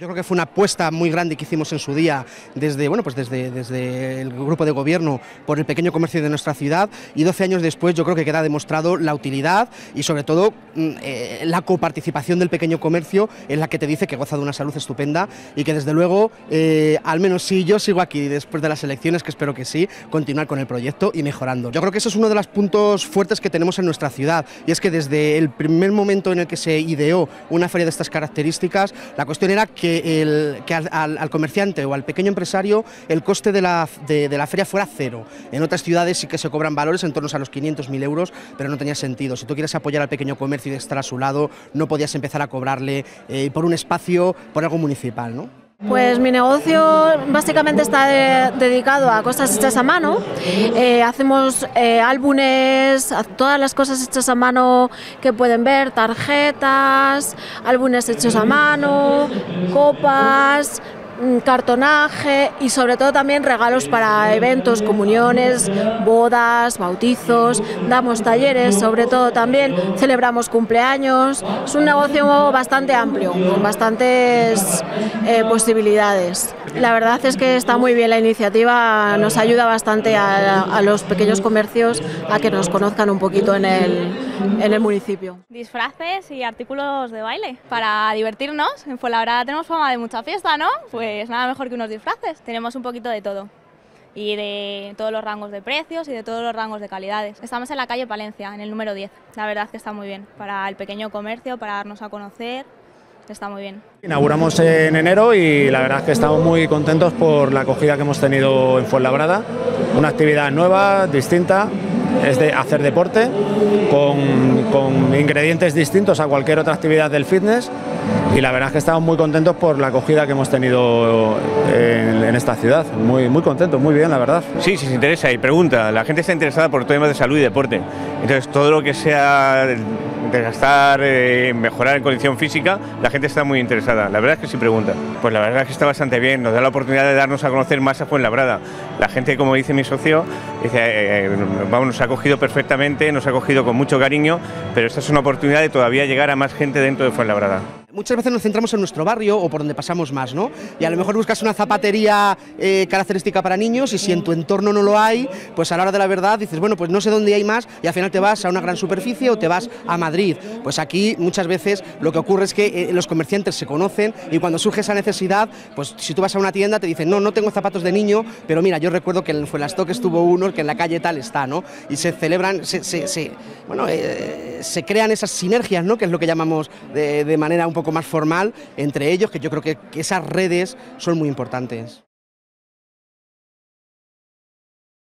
Yo creo que fue una apuesta muy grande que hicimos en su día desde, bueno, pues desde, desde el grupo de gobierno por el pequeño comercio de nuestra ciudad y 12 años después yo creo que queda demostrado la utilidad y sobre todo mm, eh, la coparticipación del pequeño comercio en la que te dice que goza de una salud estupenda y que desde luego, eh, al menos si yo sigo aquí después de las elecciones, que espero que sí, continuar con el proyecto y mejorando. Yo creo que eso es uno de los puntos fuertes que tenemos en nuestra ciudad y es que desde el primer momento en el que se ideó una feria de estas características, la cuestión era que que, al, comerciante o al pequeño empresario el coste de la, de, la, feria fuera cero. En otras ciudades sí que se cobran valores en torno a los 500.000 euros, pero no tenía sentido. Si tú quieres apoyar al pequeño comercio y estar a su lado, no podías empezar a cobrarle eh, por un espacio, por algo municipal. ¿no? Pues mi negocio básicamente está dedicado a cosas hechas a mano. Eh, hacemos eh, álbumes, todas las cosas hechas a mano que pueden ver, tarjetas, álbumes hechos a mano, copas, cartonaje y sobre todo también regalos para eventos, comuniones, bodas, bautizos, damos talleres, sobre todo también celebramos cumpleaños. Es un negocio bastante amplio, con bastantes eh, posibilidades. La verdad es que está muy bien la iniciativa, nos ayuda bastante a, los pequeños comercios a que nos conozcan un poquito en el, en el municipio. Disfraces y artículos de baile para divertirnos. En Fuenlabrada tenemos fama de mucha fiesta, ¿no? Pues nada mejor que unos disfraces. Tenemos un poquito de todo y de todos los rangos de precios y de todos los rangos de calidades. Estamos en la calle Palencia, en el número 10. La verdad es que está muy bien para el pequeño comercio, para darnos a conocer está muy bien. Inauguramos en enero y la verdad es que estamos muy contentos por la acogida que hemos tenido en Fuenlabrada. Una actividad nueva, distinta, es de hacer deporte con, con, ingredientes distintos a cualquier otra actividad del fitness y la verdad es que estamos muy contentos por la acogida que hemos tenido en, en, esta ciudad. Muy, muy contentos, muy bien, la verdad. Sí, sí, se interesa y pregunta. La gente está interesada por temas de salud y deporte. Entonces, todo lo que sea desgastar, eh, mejorar en condición física, la gente está muy interesada. La verdad es que sí pregunta. Pues la verdad es que está bastante bien, nos da la oportunidad de darnos a conocer más a Fuenlabrada. La gente, como dice mi socio, dice, eh, eh, nos ha acogido perfectamente, nos ha acogido con mucho cariño, pero esta es una oportunidad de todavía llegar a más gente dentro de Fuenlabrada muchas veces nos centramos en nuestro barrio o por donde pasamos más, ¿no? Y a lo mejor buscas una zapatería eh, característica para niños y si en tu entorno no lo hay, pues a la hora de la verdad dices, bueno, pues no sé dónde hay más y al final te vas a una gran superficie o te vas a Madrid. Pues aquí muchas veces lo que ocurre es que eh, los comerciantes se conocen y cuando surge esa necesidad, pues si tú vas a una tienda te dicen, no, no tengo zapatos de niño, pero mira, yo recuerdo que en Fuenlastock estuvo uno que en la calle tal está, ¿no? Y se celebran, se, bueno, eh, se crean esas sinergias, ¿no? Que es lo que llamamos de, de manera un poco poco más formal entre ellos, que yo creo que, que esas redes son muy importantes.